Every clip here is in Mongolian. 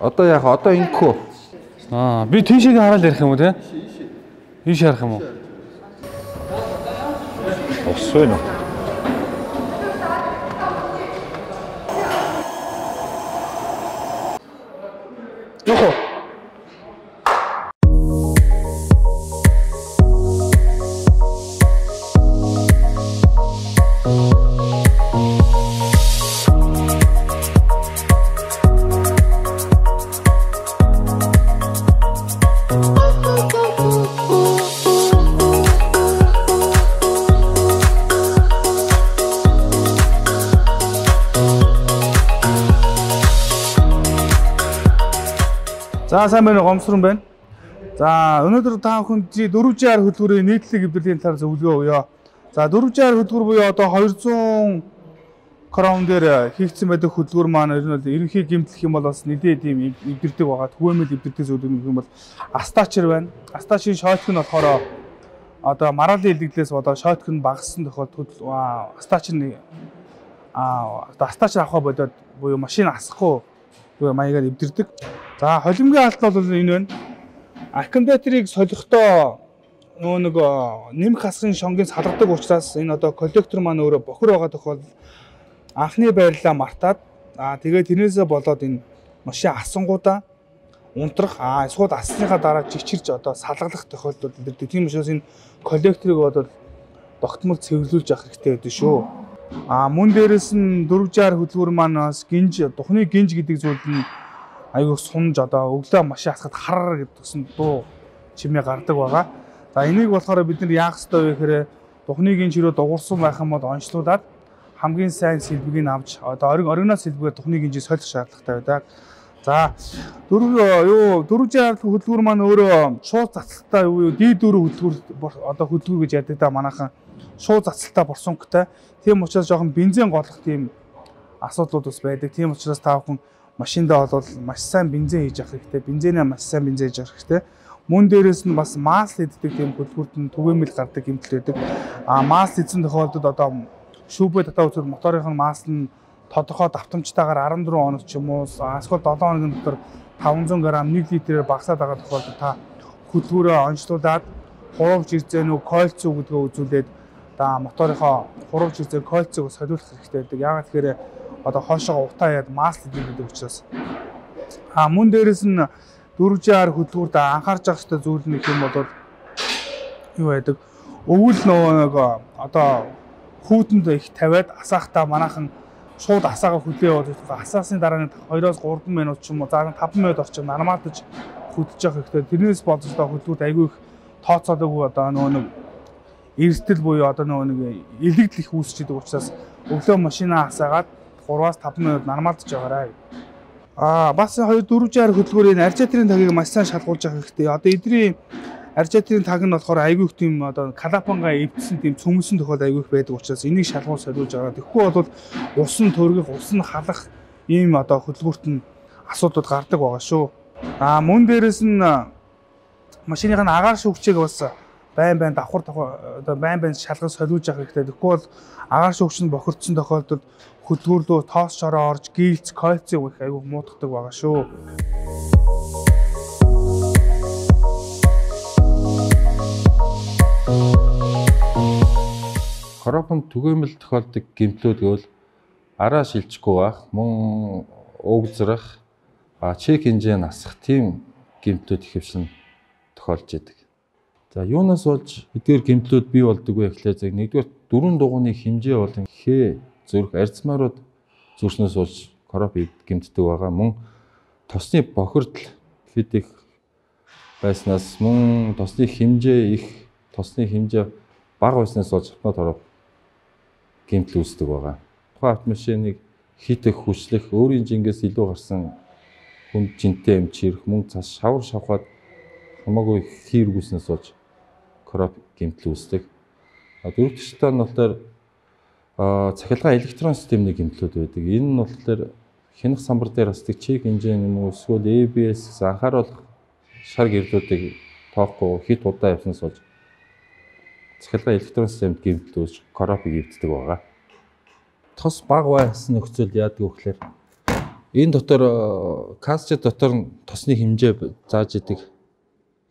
Одоо яг одоо ингэхүү. Аа би тийшээ хараад ярих юм уу те? Ийш харах юм уу? Ус вэ За сайн байна уу гомсрон байна. За өнөөдөр та бүхэнд 460 хөтөлбөрийн нийтлэг эвдэрлийн талаар зөвлөгөө өгье. За 460 хөтөлбөр буюу одоо 200 крон дээр хийгдсэн байдаг хөтөлбөр маань ер нь бол ерөнхий гэмтлэх юм бол бас нэдээд ийм эвдэрдэг байгаа. Түгээмэл эвдэрдэг зүйл юм бол астачер байна. Астачийн шойтк нь болохоор одоо мараалын илэгдлээс одоо шойтк нь багассан тохиолдолд астачер нэг а астачер авах бодоод буюу машин асахгүй маягаар эвдэрдэг. За холимгийн алт бол энэ байна. Аккумуляторыг солихдоо нөгөө нэг нэмэх хасгын шонгийн салгадаг учраас энэ одоо коллектор маань өөрөө бохор байгаа тохиол анхны байрлалаа мартаад аа тэгээд тэрнээсээ болоод энэ машин асангуудаа унтрах аа эсвэл асныхаа дараа чичирж одоо салгалах тохиолдол ирдэг. Тийм учраас энэ коллекторыг бодоод тогтмол цэвэрлүүлж авах хэрэгтэй байдаг шүү. Аа мөн дээрэс нь 460 хөдөлгүүр маань бас гинж тухны гинж гэдэг зүйл нь айгүй сунж одоо өглөө машин асахад харар гэдгсэн дуу чимээ гардаг байгаа. За энийг болохоор бид нар яах ёстой вэ гэхээр тухныг чирөө дугуурсан байх юм бол онцлуулаад хамгийн сайн сэлбэгийг авч одоо ориг оригнал сэлбэгээр тухныг инжи солих шаардлагатай байдаг. За дөрөв юу 460 хөдөлгүүр маань өөрөө шууд цацалтай юу D4 хөдөлгүүр одоо хөдөлгүүр гэж ярьдаг да манайхан шууд цацалтай борсонгтой. Тийм учраас жоохон бензин голох тийм асуудлууд бас байдаг. Тийм учраас та бүхэн машиндаа бол маш сайн бензин хийж авах хэрэгтэй. Бензинээ маш сайн бензин хийж авах хэрэгтэй. Мөн дээрээс нь бас мас иддэг тийм хөдөлгүүрт нь түгээмэл гардаг гэмтэл байдаг. А мас идсэн тохиолдолд одоо шүүбэ татаа үзвэл моторын мас нь тодорхой давтамжтайгаар 14 хоног ч юм уу эсвэл 7 хоногийн дотор 500 г 1 литрээр багасаад байгаа тохиолдолд та хөдөлгөөрөө онцлуулад хуравж ирзээ нү койлцоо гэдгээ үзүүлээд та моторынхоо хуравж ирзээ койлцоог солиулах хэрэгтэй байдаг. Яагаад тэгэхээр одоо хоошоо утаа яад маст гэдэг учраас а мөн дээрэс нь 460 хөдөлгүүрт анхаарч явах хэрэгтэй зүйл нэг юм бол юу байдаг өвөл нэг одоо хүүтэнд их тавиад асаахтаа манайхан шууд асаагаа хүлээ явуулж асаасны дараа 2-оос 3 минут ч юм уу заа 5 минут орчим нормалдаж хөдөж явах хэрэгтэй. Тэрнээс болж одоо хөдөлгүүрт айгүй их тооцоолоогүй одоо нөгөө нэг эрсдэл буюу одоо нөгөө нэг илэгдэл их үүсч идэг учраас өглөө машинаа асаагаад 3-аас 5 минут нормалдж байгаарай. Аа бас 2 460 хөдөлгөөрийн аржаатрийн тагийг маш сайн шалгуулж явах хэрэгтэй. Одоо эдний аржаатрийн таг нь болохоор айгүй их тийм одоо калапанга эвдсэн тийм цөмсөн тохиол айгүй их байдаг учраас энийг шалгуул солиулж байгаа. Тэгэхгүй бол ус нь төргөх, ус нь халах ийм одоо хөдөлгөөрт нь асуудлууд гардаг байгаа шүү. Аа мөн дээрэс нь машиных нь агаар шүүгчээг бас байн байн давхар одоо байн байн шалгаж солиулж явах хэрэгтэй. Тэгэхгүй бол агаар шүүгч нь бохирдсон тохиолдолд хөдөлгөөрлөө тоос шороо орж гээлц кальцийг их аягүй муутгадаг байгаа шүү. Коропонд түгээмэл тохиолдог гэмтлүүд гэвэл араа шилжихгүй байх, мөн угзрах, чек хинжээ насах тийм гэмтлүүд ихэвчлэн тохиолж идэг. За юунаас болж эдгээр гэмтлүүд бий болдог вэ гэхлээр зэрэг нэгдүгээр дөрвөн дугууны хэмжээ болон хээ зүрх арьцмаарууд зүрснээс болж кроп гэмтдэг байгаа. Мөн тосны бохирдол хэд их байснаас мөн тосны хэмжээ их тосны хэмжээ бага байснаас болж автомат кроп гэмтэл үүсдэг байгаа. Тухайн автомашиныг хит их хүчлэх, өөрийн жингээс илүү гарсан хүнд жинтэй эмчирх, мөн цас шавар шавхаад хамаагүй хийргүүлснээс болж кроп гэмтэл үүсдэг. А дөрөв төстэй нь болохоор цахилгаан электрон системний гэмтлүүд байдаг. Энэ нь болохоор хянах самбар дээр хасдаг чек инжин юм уу эсвэл ABS анхааруулах шар гэрлүүдийг тоохгүй хит удаа явснаас болж цахилгаан электрон системд гэмтэл үүсч коропыг эвддэг байгаа. Тос баг байсан нөхцөл яадаг вэ гэхээр Энэ дотор касч дотор тосны хэмжээ зааж идэг.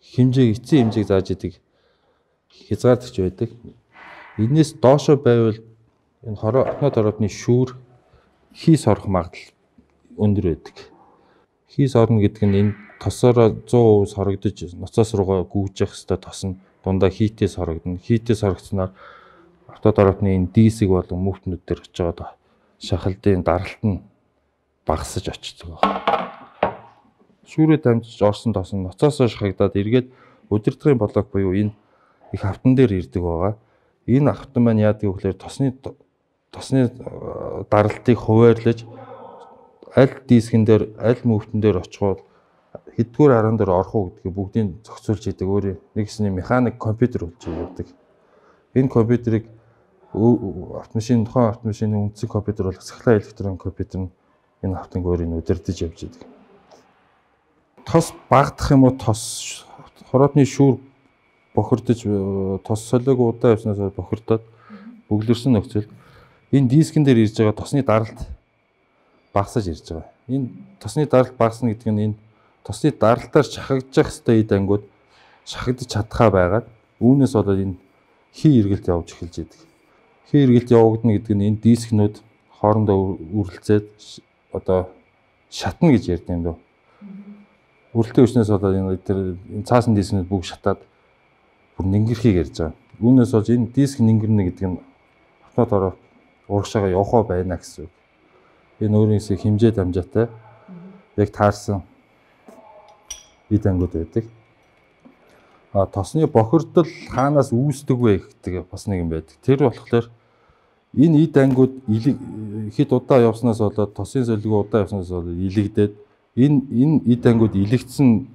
Хэмжээ эцсийн хэмжээг зааж идэг хязгаарлагдж байдаг. Энээс доошо байвал энэ хороо отнод ородны шүүр хийс орох магадлал өндөр байдаг. Хийс орно гэдэг нь энэ тосороо 100% сорогдож ноцоос руугаа гүйж явах хэвээр тос нь дундаа хийтээс сорогдно. Хийтээс сорогдсноор автод оротны энэ дисэг болон мөвтнүүд дээр очиод шахалдын даралт нь багасж очдог. Шүүрээ дамжиж орсон тос нь ноцоос шахагдаад эргээд удирдлагын блок буюу энэ их автан дээр ирдэг байгаа. Энэ автан маань яадаг вэ гэхээр тосны тосны даралтыг хуваарлаж аль дискэн дээр аль мөвтөн дээр очиход хэдгүүр харан дээр орох уу гэдгийг бүгдийг зохицуулж идэг өөрийн нэгсний механик компьютер болж явдаг. Энэ компьютерийг автомашин тухайн автомашины үндсэн компьютер бол цахилгаан электрон компьютер нь энэ автанг өөрийг удирдах явж идэг. Тос багдах юм уу тос хороотны шүүр бохирдож тос солиог удаа явснаас бохирдоод бөглөрсөн нөхцөл энэ дискэн дээр ирж байгаа тосны даралт багасаж ирж байгаа. Энэ тосны даралт багасна гэдэг нь энэ тосны даралтаар шахагдчих хэвээр эд ангууд шахагдаж чадхаа байгаад үүнээс болоод энэ хий эргэлт явж эхэлж идэг. Хий эргэлт явагдана гэдэг нь энэ дискнүүд хоорондоо үргэлцээд одоо шатна гэж ярьд юм дөө. Үрэлтийн хүчнээс болоод энэ тэр цаасан дискнүүд бүгд шатаад бүр нингэрхийг ярьж байгаа. Үүнээс болж энэ диск нингэрнэ гэдэг нь автомат ороо урагшаага явахаа байна гэсэн үг. Энэ өөрөөсөө хэмжээ дамжаатай яг таарсан эд ангууд байдаг. А тосны бохирдол хаанаас үүсдэг вэ гэдэг бас нэг юм байдаг. Тэр болохоор энэ эд ангууд хэд удаа явснаас болоод тосын солиго удаа явснаас болоод илэгдээд энэ энэ эд ангууд илэгдсэн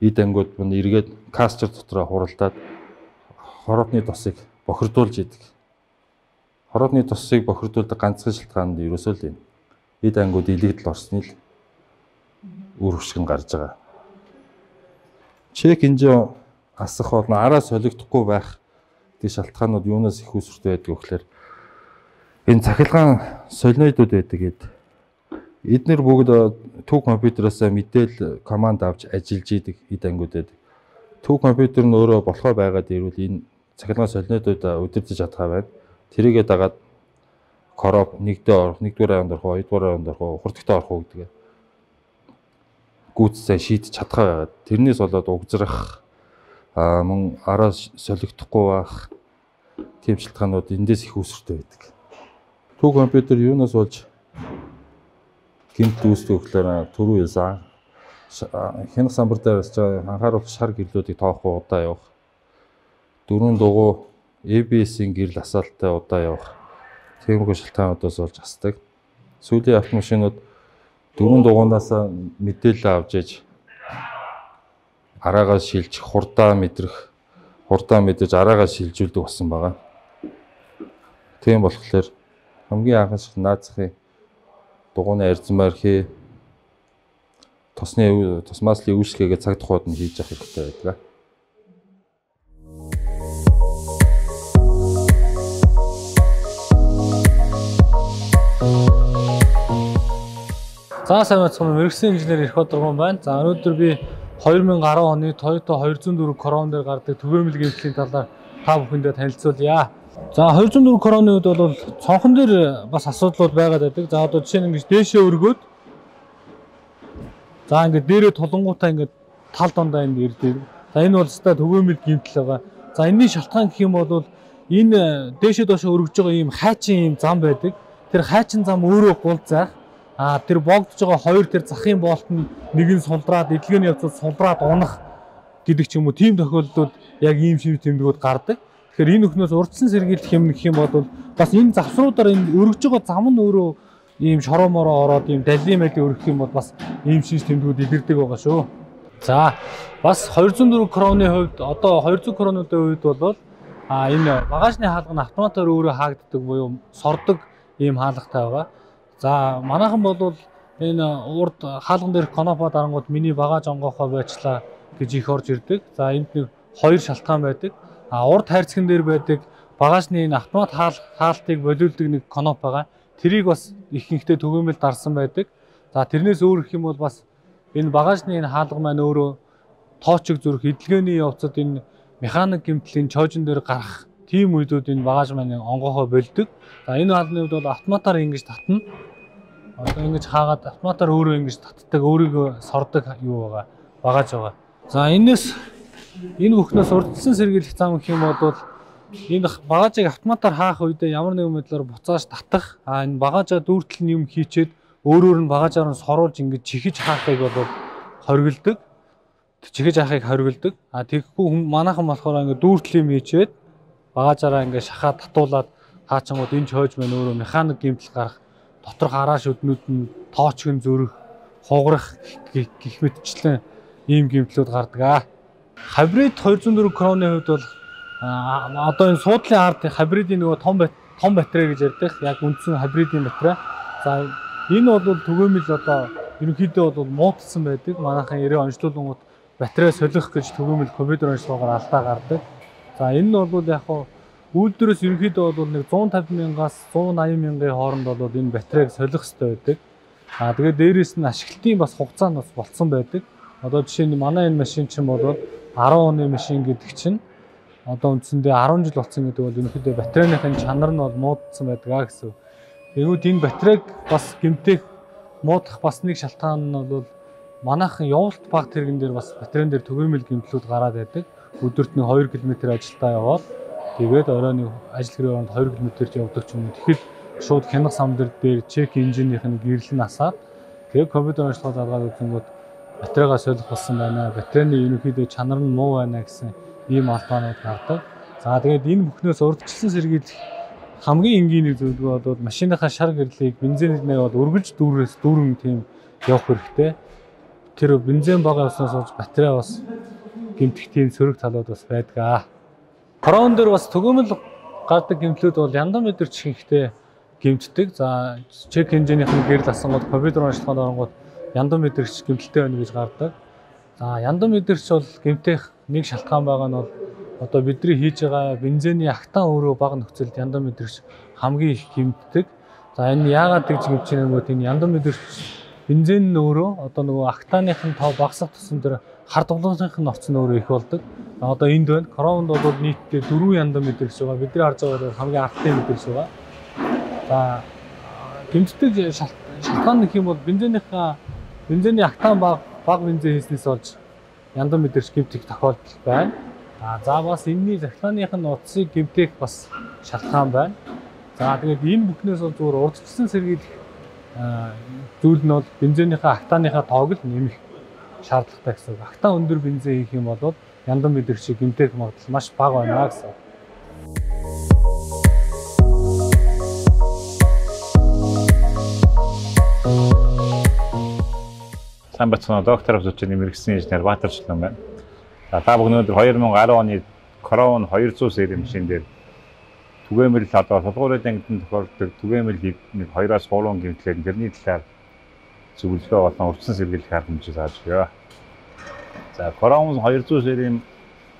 эд ангууд мань эргээд кастер дотроо хуралдаад хороотны тосыг бохирдуулж идэг. Хороотны тосыг бохирдуулдаг ганцхан шалтгаан нь ерөөсөө л энэ. Эд ангууд илэгдэл орсны л үр хөшгөн гарч байгаа чек инжээ асах болно араа солигдохгүй байх гэдэг шалтгаанууд юунаас их үүсвэртэй байдаг вэ гэхээр энэ цахилгаан солиноидууд байдаг гэд эднэр бүгд төв компьютероос мэдээл команд авч ажиллаж идэг эд ангууд байдаг. Төв компьютер нь өөрөө болохоо байгаад ирвэл энэ цахилгаан солиноидууд удирдах чадхаа байна. Тэрийгээ дагаад короп нэгдээ орох, нэгдүгээр раунд орох, хоёрдугаар раунд орох, хурдтай орох гэдэг гүйцэд шийдэж чадхаа байгаад тэрнээс болоод угзрах мөн араа солигдохгүй байх тийм шалтгаанууд эндээс их үүсвэртэй байдаг. Төв компьютер юунаас болж гинт үүсдэг гэхээр түрүү ясан хянах самбар дээр бас анхааруулах шар гэрлүүдийг тоохгүй удаа явах. Дөрөв дугуй ABS-ийн гэрэл асаалттай удаа явах. Тиймэрхүү шалтгаануудаас болж асдаг. Сүүлийн автомашинууд дөрөв дугуунаас мэдээлэл авч иж араагаа шилжих хурдаа мэдрэх хурдаа мэдээж араагаа шилжүүлдэг болсон байгаа. Тийм болохоор хамгийн анхаас наацхын дугууны арзмаар хээ тосны тосмаас л үүсгэгээ цаг тухайд нь хийж явах хэрэгтэй байдаг. За сайн байна. Мэргэжлийн инженер Ирэх Бодргон байна. За өнөөдөр би 2010 оны Toyota 204 Crown дээр гардаг түгээмэл гэмтлийн талаар та бүхэндээ танилцуулъя. За 204 Crown-ы үед бол цонхон дээр бас асуудлууд байгаад байдаг. За одоо жишээ нь ингэж дээшээ өргөөд за ингээд дээрээ тулангуудаа ингээд тал дондаа ингэ ирдэг. За энэ бол өстой түгээмэл гэмтэл байгаа. За энэний шалтгаан гэх юм бол энэ дээшээ доошоо өргөж байгаа ийм хайчин ийм зам байдаг. Тэр хайчин зам өөрөө гул заах А тэр богдож байгаа хоёр тэр захын болт нь нэг нь сулдраад эдлэгээний явцад сулдраад унах гэдэг ч юм уу тийм тохиолдлууд яг ийм шив тэмдгүүд гардаг. Тэгэхээр энэ өхнөөс урдсан сэргийлэх юм гэх юм бол бас энэ завсруудаар энэ өргөж байгаа зам нь өөрөө ийм шороо мороо ороод ийм далийн мали өргөх юм бол бас ийм шив тэмдгүүд илэрдэг байгаа шүү. За бас 204 кроны хувьд одоо 200 кронуудын хувьд бол а энэ багажны хаалга нь автоматар өөрөө хаагддаг буюу сордог ийм хаалгатай байгаа. За манайхан бол энэ урд хаалган дээрх конопо дарангууд миний багаж онгоохоо байчлаа гэж их орж ирдэг. За энд нэг хоёр шалтгаан байдаг. А урд хайрцаган дээр байдаг багажны энэ автомат хаал хаалтыг болиулдаг нэг коноп байгаа. Тэрийг бас ихэнхдээ төгөөмөл дарсан байдаг. За тэрнээс өөр гэх юм бол бас энэ багажны энэ хаалга маань өөрөө тоочиг зүрх эдлгээний явцад энэ механик гэмтлийн чойжин дээр гарах тийм үедүүд энэ багаж маань онгохоо болдог. За энэ хаалганы хувьд бол автоматар ингэж татна. Одоо ингэж хаагаад автоматар өөрөө ингэж татдаг, өөрийгөө сордог юу байгаа, багаж байгаа. За энэс энэ бүхнээс урдсан сэргийлэх зам гэх юм бол энэ багажийг автоматар хаах үедээ ямар нэгэн байдлаар буцааж татах, а энэ багажаа дүүртэл юм хийчээд өөрөөр нь багажаар нь соруулж ингэж чихэж хаахыг бол хоригддаг. Чихэж хаахыг хоригддаг. А тэгэхгүй манайхан болохоор ингэ дүүртэл юм хийчээд багажаараа ингэ шахаа татуулаад хаачангууд энэ чойж маань өөрөө механик гэмтэл гарах доторх арааш өднүүд нь тоочгон зөрөх, хугарах гэх мэтчлэн ийм гэмтлүүд гардаг аа. Хабрид 204 кроны хувьд бол одоо энэ суудлын ард хабридын нөгөө том том батарей гэж ярьдаг. Яг үндсэн хабридын батарей. За энэ бол түгээмэл одоо ерөнхийдөө бол муудсан байдаг. Манайхан 90 онцлуулгууд батарей солих гэж түгээмэл компьютер онцлогоор алдаа гардаг. За энэ нь бол яг хуу үйлдвэрээс ерөнхийдөө бол нэг 150 мянгаас 180 мянган хооронд бол энэ батарейг солих хэрэгтэй байдаг. А тэгээд дээрэс нь ашиглалтын бас хугацаа нь бас болцсон байдаг. Одоо жишээ нь манай энэ машин чинь бол 10 оны машин гэдэг чинь одоо үндсэндээ 10 жил болсон гэдэг бол ерөнхийдөө батарейныхын чанар нь бол муудсан байдаг аа гэсэн. Тэгвэл энэ батарейг бас гэмтэх муудах бас нэг шалтгаан нь бол манайхан явуулт баг тэрэгэн дээр бас батарейн дээр түгээмэл гэмтлүүд гараад байдаг. Өдөрт нэг 2 км ажилдаа яваад тэгээд оройн ажил хэрэг оронд 2 км-т явдаг ч юм уу. Тэгэхэд шууд хянах самдар дээр чек инженерийнх нь гэрэл нь асаад тэгээд компьютер онцлогоо залгаад үзэнгүүт батарейгаа солих болсон байна. Батарейны ерөнхийдөө чанар нь муу байна гэсэн ийм албаанууд гардаг. За тэгээд энэ бүхнээс урдчилсан сэргийлэх хамгийн энгийн нэг зүйлгүй бол машиныхаа шар гэрлийг бензинийг бол өргөж дүүрээс дүүрэн тийм явах хэрэгтэй. Тэр бензин бага явснаас болж батарей бас гэмтэх тийм сөрөг талууд бас байдаг аа. Корон дээр бас төгөөмөл гардаг гэмтлүүд бол яндан мэдэрч хийхдээ гэмтдэг. За чек хэмжээнийхэн гэрэл асангууд компьютер онцлогоор оронгууд яндан мэдэрч гэмтэлтэй байна гэж гардаг. За яндан мэдэрч бол гэмтэх нэг шалтгаан байгаа нь бол одоо бидний хийж байгаа бензиний актан өөрөө бага нөхцөлд яндан мэдэрч хамгийн их гэмтдэг. За энэ яагаад гэж гэмч нэнгүүд энэ яндан мэдэрч бензин нь өөрөө одоо нөгөө актаных нь тоо багасах тусам тэр хар дуглуулгын нь оц нь өөрөө их болдог. Одоо энд байна. Коровонд бол нийтдээ 4 яндан мэдэрч байгаа. Бидний харж байгаа хамгийн ардтай мэдэрч байгаа. За гэмтдэг шалтгаан гэх юм бол бензиныхаа бензиний актан баг баг бензин хийснээс болж яндан мэдэрч гэмтэх тохиолдол байна. А за бас энэний захлааных нь утсыг гэмтэх бас шалтгаан байна. За тэгээд энэ бүхнээс бол зүгээр урдчилсан сэргийлэх зүйл нь бол бензинийхаа актаныхаа тоог л нэмэх шаардлагатай гэсэн. Актан өндөр бензин хийх юм бол яндан мэдэрч гэмтэх магадлал маш бага байна гэсэн. сайн бацхан доктор зөвчний мэрэгсэн инженер Баатарчлан байна. За та бүхэн өнөөдөр 2010 оны Корон 200 сэрийн машин дээр түгээмэл одоо сулгуурын ангид тохиолддог түгээмэл нэг 2-оос 3 гэмтлэр тэрний талаар зөвлөгөө болон урьдчилан сэргийлэх хэмжээ зааж өгье. За Корон 200 сэрийн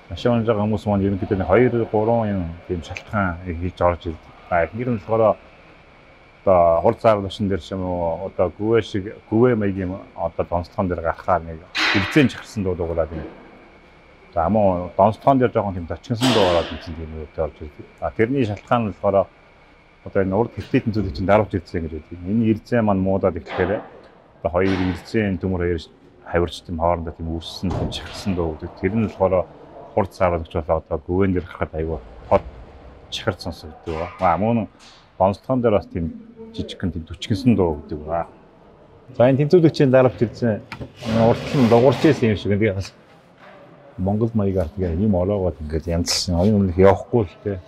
машин унж байгаа хүмүүс маань ерөнхийдөө 2 3 юм тийм шалтгаан хийж орж ирдэг. А эхнэр нь болохоор одоо хурд зар машин дээр ч юм уу одоо гүвэ шиг гүвэ маягийн одоо донцлогон дээр гарахаар нэг эрзэн чахсан дуу дуугараад юм. За мөн донцлогон дээр жоохон тийм зочгонсон дуу ороод ирсэн тийм үүтэй болж ирдэг. А тэрний шалтгаан нь болохоор одоо энэ урд хэвтээдэн зүйлийг чинь дарууж ирсэн гэж байдаг. Энэ эрзэн маань муудаад ихлэхээр одоо хоёр эрзэн төмөр хоёр хавирч тийм хоорондоо тийм үүссэн тийм чахсан дуу гэдэг. Тэр нь болохоор хурд цааруулагч болоо одоо гүвэн дээр гарахад айгүй хот чахар сонсогддог. Аа мөн гонцлогон дээр бас тийм жижигхэн тийм төчгөнсөн дуу гэдэг ба. За энэ тэнцвүүлэгчийн дарамт ирсэн уртлан дуурч ирсэн юм шиг энэ бас Монгол маягаар тэгээ юм ороогоод ингээд янзлсан. Энэ өмнөх явахгүй л тээ.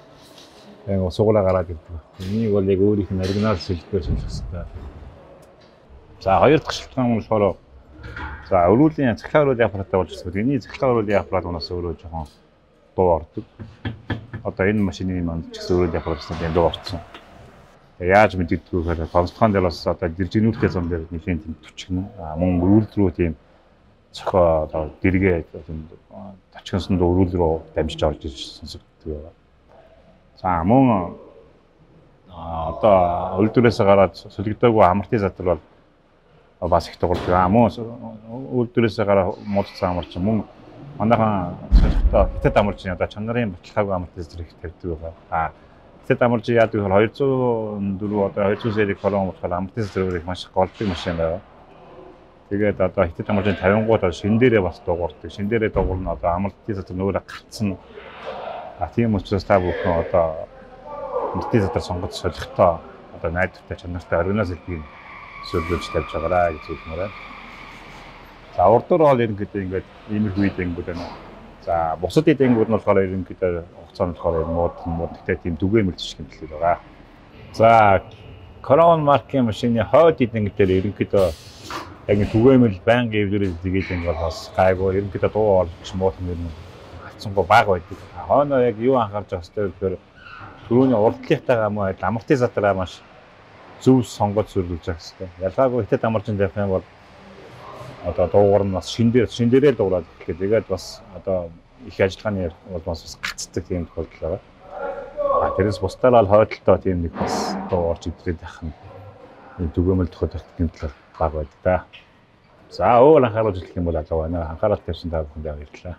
Яг сугуулаа гараад ирдэг. Энийг бол яг өөрийнх нь оригинал сэлбээр шинжих хэрэгтэй. За хоёр дахь шалтгаан нь болохоор за өрүүлийн цахилгаан өрүүлийн аппаратаа болж ирсэн. Эний цахилгаан өрүүлийн аппарат унаас өөрөө жоохон дуу ордог. Одоо энэ машины манд ч гэсэн өрүүлийн аппаратсан дуу орсон яаж мэддэггүй гэхээр гонцлогоон дээр бас одоо дэржинүүлтэй зам дээр нэлийн төчгнө. Мөн өрүүл рүү тийм цохоо одоо дэргээ тийм точгонсон өрүүл рүү дамжиж орж ирж сонсогддог байна. За мөн одоо үйлдвэрээс гараад солигдоогүй амралтын задар бол бас их дуурдаг. Аа мөн үйлдвэрээсээ гараа муудсан амарч мөн манайхан солихтой хитэд амарч одоо чанарын баталгаагүй амарт зэрэг их тавьдаг байгаа. Аа хитэд амарч яадаг бол 204 одоо 200 сэрийг колон болохоор амарт зэрэг маш голддаг машин байгаа. Тэгээд одоо хитэд амарчын 50 гууд шин дээрээ бас дуурдаг. Шин дээрээ дуурна одоо амралтын дотор нөөрэ гацсан. А тийм учраас та бүхэн одоо амралтын дотор сонгож солихтой одоо найдвартай чанартай оргиноос илбийг зөвлөж тавьж байгаарай гэж хэлмээр байна. За урдуур бол ерөнхийдөө ингээд иймэрхүү үед ингээд байна. За бусад эдэнгүүд нь болохоор ерөнхийдөө хугацаанд болохоор мууд мууд гэхдээ тийм дүгээрмэл жишг хэмтэлүүд байгаа. За Корон маркийн машины хойд эдэнг дээр ерөнхийдөө яг нэг түгээмэл байнгын эвлэрэл тэгээд ингээд бас гайгүй ерөнхийдөө дуу олж мууд нэр нь хацсангүй баг байдаг. Хойноо яг юу анхаарч байгаа хэвээр тэгэхээр түрүүний урдлынхтайгаа муу адил амортизатораа маш зөв сонгож зөвлөж байгаа хэвээр. Ялгаагүй хитэд амарчин юм бол одоо дуугар нь бас шин дээр шин дээрээ дуурайд гэхэд тэгээд бас одоо их ажиллагааны бол бас гацдаг тийм тохиолдол байгаа. А тэрээс бусдаар бол хойдолтой тийм нэг бас дуу орж идрээд байх нь дүгөөмөл тохиолдолт гэмтэл баг байдаг да. За өөр анхааруулж хэлэх юм бол алга байна. Анхаарал тавьсан та бүхэнд баярлалаа.